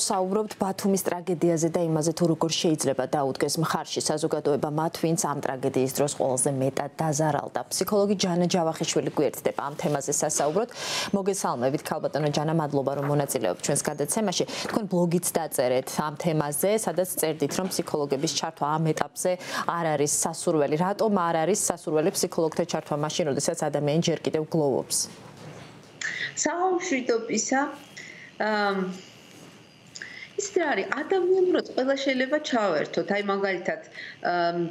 საუბრობთ ბათუმის ტრაგედიაზე და იმაზე თუ როგორ შეიძლება დაუდგეს მხარში საზოგადოება მათ ვინც ამ ტრაგედიის დროს ყველაზე მეტად დაზარალდა. ფსიქოლოგი ჯანა ჯავახიშვილი გვერდდება ამ თემაზე სასაუბროთ. მოგესალმებით ქალბატონო ჯანა, მადლობა რომ მონაწილეობთ ჩვენს გადაცემაში. თქვენ ბლოგიც დაწერეთ ამ თემაზე, სადაც წერდით რომ ფსიქოლოგების ჩართვა ამ ეტაპზე არ არის სასურველი. რატომ არ არის სასურველი ფსიქოლოგთა ჩართვა მაშინ, როდესაც ადამიანი ჯერ კიდევ გლოვობს? საუბრობისა აა ისე არის? ადამიანურად ყველა შეიძლება ჩავერთოთ. აი მაგალითად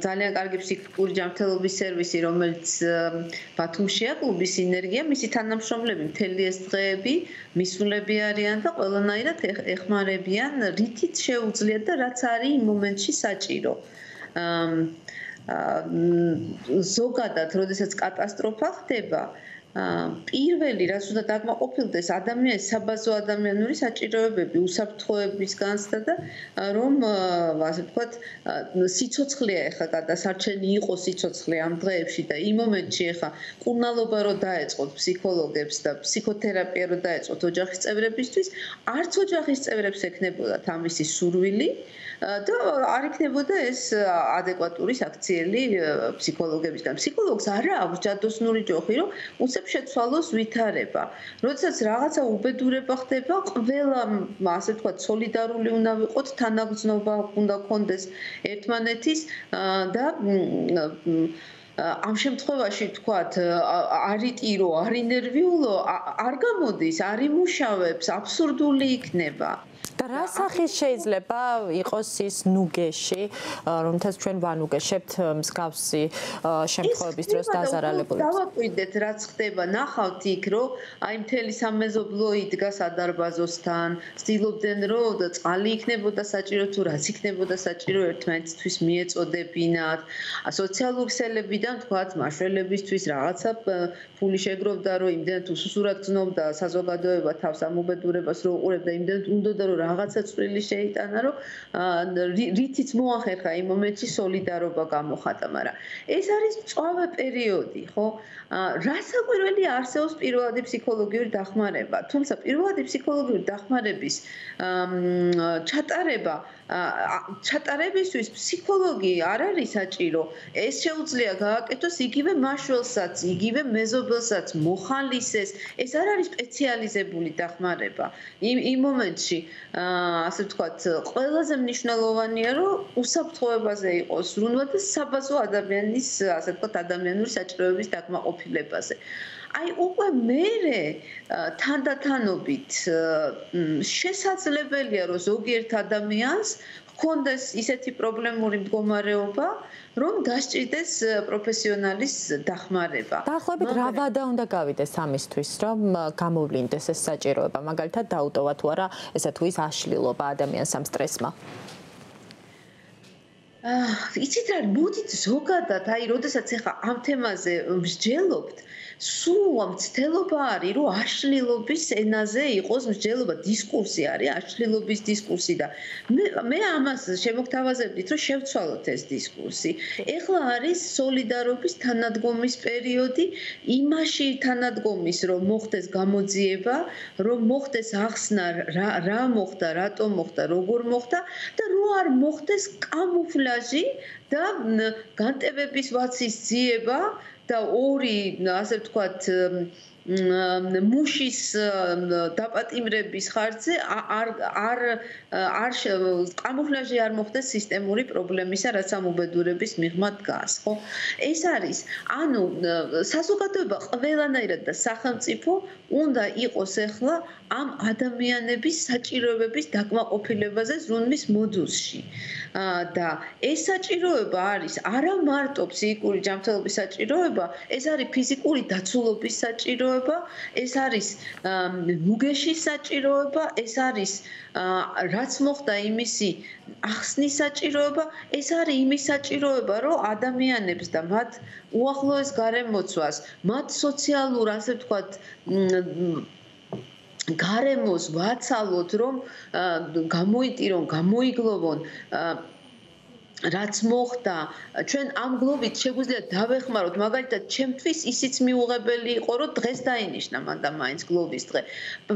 ძალიან კარგი ფსიქიკური ჯანმრთელობის სერვისი რომელიც ბათუმშია კლუბის სინერგია მისი თანამშრომლები მთელი ეს დღეები მისულები არიან და ყველანაირად ეხმარებიან რითიც შეუძლიათ და რაც არის იმ მომენტში საჭირო. ზოგადად როდესაც კატასტროფა ხდება პირველი რაც უნდა დაგმაყოფილდეს ადამიანის საბაზო ადამიანური საჭიროებები უსაფრთხოების განცდა და რომ ასე ვთქვათ სიცოცხლეა ეხა გადასარჩენი იყოს სიცოცხლე ამ დღეებში და იმ მომენტში ეხა კურნალობა რო დაეწყოთ ფსიქოლოგებს და ფსიქოთერაპია რო დაეწყოთ ოჯახის წევრებისთვის არც ოჯახის წევრებს ექნებოდათ ამისი სურვილი და არ იქნებოდა ეს ადეკვატური საქციელი ფსიქოლოგებისგან. ფსიქოლოგს არ აქვს ჯადოსნური ჯოხი, რომ უცებ შეცვალოს ვითარება. როდესაც რაღაცა უბედურება ხდება, ყველა ასე ვთქვათ, солиდარული უნდა ვიყოთ, თანაგრძნობა უნდა გქონდეს ერთმანეთის და ამ შემთხვევაში თქვათ არიტირო, არინერვიულო, არ გამოდის, არ იმუშავებს, აბსურდული იქნება. და რა სახის შეიძლება იყოს ის ნუგეში, რომელთაც ჩვენ ვანუგეშებთ მსგავსი შემთხვევების დროს დაზარალებული. დავაკვირდეთ რაც ხდება, ნახავთ იქ, რომ აი მთელი სამეზობლო იდგა სადარბაზოსთან, ცდილობდნენ რომ წყალი იქნებოდა საჭირო თუ რაც იქნებოდა საჭირო ერთმანეთისთვის მიეწოდებინათ. სოციალური ქსელებიდან თქვათ, მაშველებისთვის რაღაცა ფული შეგროვდა, რომ იმდენად უსუსურად გზნობდა საზოგადოება თავს ამ უბედურებას რო უყურებდა, იმდენად უნდოდა რომ რაღაცა წვლილი შეიტანა, რომ რითიც მოახერხა იმ მომენტში სოლიდარობა გამოხატა, მაგრამ ეს არის წვავე პერიოდი, ხო? რა საყვირველი არსებობს პირველადი ფსიქოლოგიური დახმარება, თუმცა პირველადი ფსიქოლოგიური დახმარების ჩატარება ჩატარებისთვის ფსიქოლოგი არ არის საჭირო. ეს შეუძლია გააკეთოს იგივე მაშველსაც, იგივე მეზობელსაც, მოხალისეს. ეს არ არის სპეციალიზებული დახმარება. იმ იმ მომენტში ასე ვთქვათ, ყველაზე მნიშვნელოვანია, რომ უსაფრთხოებაზე იყოს ზრუნვა და საბაზო ადამიანის, ასე ვთქვათ, ადამიანური საჭიროების დაკმაყოფილებაზე. აი უკვე მე თანდათანობით შესაძლებელია რომ ზოგიერთ ადამიანს ჰქონდეს ისეთი პრობლემური მდგომარეობა რომ დასჭირდეს პროფესიონალის დახმარება. დაახლოებით რა ვადა უნდა გავიდეს ამისთვის რომ გამოვლინდეს ეს საჭიროება მაგალითად დაუტოვა თუ არა ესა თუ ის აშლილობა ადამიანს ამ სტრესმა. აა იცით რა მოდით ზოგადად აი როდესაც ახლა ამ თემაზე მსჯელობთ სულ მცდელობა არის, რომ აშლილობის ენაზე იყოს მსჯელობა, დისკურსი არის, აშლილობის დისკურსი და მე მე ამას შემოგთავაზებდით, რომ შევცვალოთ ეს დისკურსი. ეხლა არის სოლიდარობის თანადგომის პერიოდი, იმაში თანადგომის, რომ მოხდეს გამოძიება, რომ მოხდეს ახსნა რა რა მოხდა, რატომ მოხდა, როგორ მოხდა და რო არ მოხდეს კამუფლაჟი და განტებების ვაცის ძიება და ორი ასე ვთქვათ მუშის დაპატიმრების ხარჯზე არ არ არ კამუფლაჟი არ მოხდეს სისტემური პრობლემისა, რაც ამ უბედურების მიღმა დგას, ხო? ეს არის, ანუ საზოგადოება ყველანაირად და სახელმწიფო უნდა იყოს ახლა ამ ადამიანების საჭიროებების დაკმაყოფილებაზე ზრუნვის მოდულში. და ეს საჭიროება არის არა მარტო ფსიქიკური ჯანმრთელობის საჭიროება, ეს არის ფიზიკური დაცულობის საჭიროება, ეს არის ნუგეშის საჭიროება, ეს არის რაც მოხდა იმისი ახსნის საჭიროება, ეს არის იმის საჭიროება, რომ ადამიანებს და მათ უახლოეს გარემოცვას, მათ სოციალურ, ასე ვთქვათ, გარემოს ვაცალოთ რომ გამოიტირონ, გამოიგლოვონ რაც მოხდა ჩვენ ამ გლობით შეგვიძლია დავეხმაროთ მაგალითად ჩემთვის ისიც მიუღებელი იყო რომ დღეს დაინიშნა მანდა მაინც გლოვის დღე.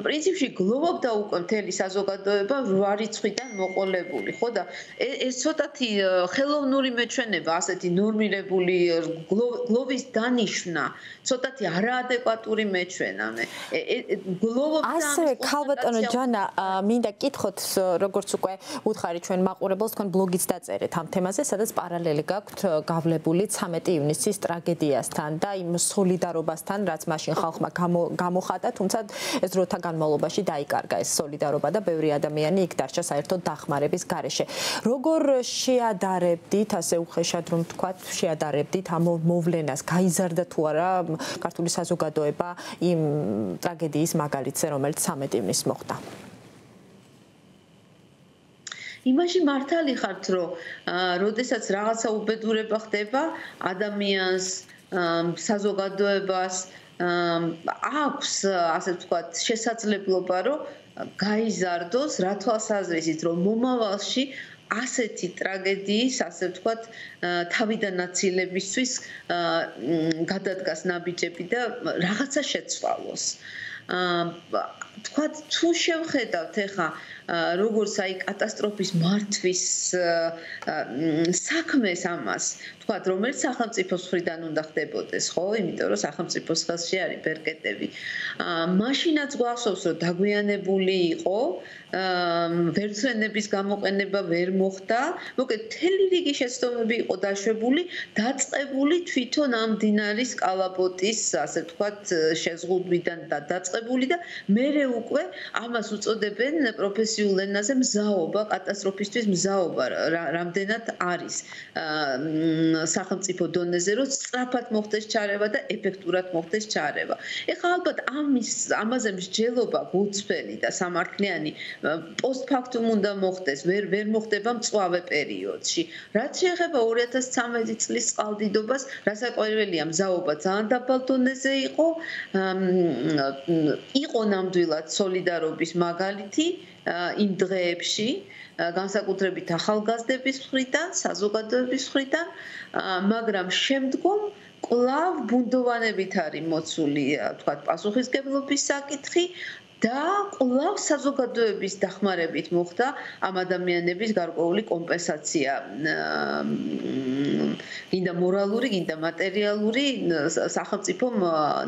პრინციპში გლოვობდა უკვე მთელი საზოგადოება 8 რიცხვიდან მოყოლებული ხო და ეს ცოტათი ხელოვნური მეჩვენება ასეთი ნორმირებული გლოვის დანიშნა ცოტათი არაადეკვატური მეჩვენა მე. გლოვობდა ასე ქალბატონო ჯანა მინდა კითხოთ როგორც უკვე უთხარი ჩვენ მაყურებელს თქვენ ბლოგიც დაწერეთ ამ თემაზე, სადაც პარალელი გაქვთ გავლებული 13 ივნისის ტრაგედიასთან და იმ სოლიდარობასთან, რაც მაშინ ხალხმა გამოხატა, თუმცა ეს დროთა განმავლობაში დაიკარგა ეს სოლიდარობა და ბევრი ადამიანი იქ დარჩა საერთოდ დახმარების გარეშე. როგორ შეადარებდით, ასე უხეშად რომ თქვა, შეადარებდით ამ მოვლენას, გაიზარდა თუ არა ქართული საზოგადოება იმ ტრაგედიის მაგალითზე, რომელიც 13 ივნისს მოხდა? იმაში მართალი ხართ, რომ როდესაც რაღაცა უბედურება ხდება ადამიანს, საზოგადოებას აქვს, ასე ვთქვათ, შესაძლებლობა, რომ გაიზარდოს რა თვალსაზრისით, რომ მომავალში ასეთი ტრაგედიის, ასე ვთქვათ, თავიდან ნაცილებისთვის გადადგას ნაბიჯები და რაღაცა შეცვალოს. აა თქვათ, თუ შევხედავთ ახლა როგორც აი კატასტროფის მართვის საქმეს ამას თქვათ რომელიც სახელმწიფოს ხრიდან უნდა ხდებოდეს ხო? იმიტომ რომ სახელმწიფოს ხელში არის ბერკეტები. მაშინაც გვახსოვს რომ დაგვიანებული იყო ვერცლენების გამოყენება ვერ მოხდა. მოკლედ თელი რიგი შეცდომები იყო დაშვებული დაწყებული თვითონ ამ დინარის კალაპოტის ასე ვთქვათ შეზღუდვიდან და დაწყებული და მეორე უკვე ამას უწოდებენ პროფესი პროფესიულ ენაზე მზაობა კატასტროფისტვის მზაობა რამდენად არის სახელმწიფო დონეზე რომ სწრაფად მოხდეს ჩარევა და ეფექტურად მოხდეს ჩარევა. ეხლა ალბათ ამის ამაზე მსჯელობა გულწრფელი და სამართლიანი პოსტფაქტუმ უნდა მოხდეს, ვერ ვერ მოხდება მწვავე პერიოდში. რაც შეეხება 2013 წლის წყალდიდობას, რასაკვირველია მზაობა ძალიან დაბალ დონეზე იყო. იყო ნამდვილად სოლიდარობის მაგალითი იმ დღეებში განსაკუთრებით ახალგაზრდების მხრიდან, საზოგადოების მხრიდან, მაგრამ შემდგომ კლავ ბუნდოვანებით არის მოცული, თქვა, პასუხისგებლობის საკითხი და კლავ საზოგადოების დახმარებით მოხდა ამ ადამიანების გარკვეული კომპენსაცია. გინდა მორალური, გინდა მატერიალური სახელმწიფო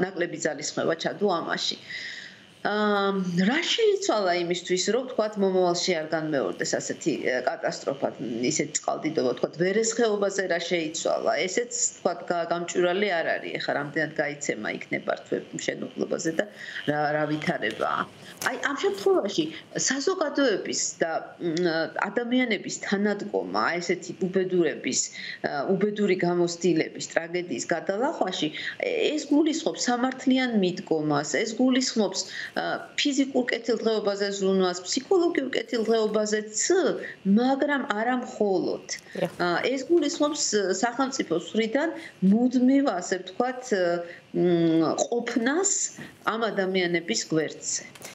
ნაკლები ძალისხმევა ჩადო ამაში. აა რა შეიცვალა იმისთვის რომ თქვათ მომავალში არ განმეორდეს ასეთი კატასტროფა ისეთ წყალდიდობა? თქვათ ვერესხეობაზე რა შეიცვალა? ესეც თქვათ გამჭვირვალე არ არის ეხლა რამდენად გაიცემა იქნება თვე შენუკლობაზე და რა რა ვითარებაა აი ამ შემთხვევაში საზოგადოების და ადამიანების თანადგომა ესეთი უბედურების უბედური გამოცდილების ტრაგედიის გადალახვაში ეს გულისხმობს სამართლიან მიდგომას ეს გულისხმობს ფიზიკურ კეთილდღეობაზე ზრუნვას, ფსიქოლოგიურ კეთილდღეობაზეც, მაგრამ არა მხოლოდ. ეს გულისხმობს სახელმწიფოს მხრიდან მუდმივ, ასე ვთქვათ, ყოფნას ამ ადამიანების გვერდზე.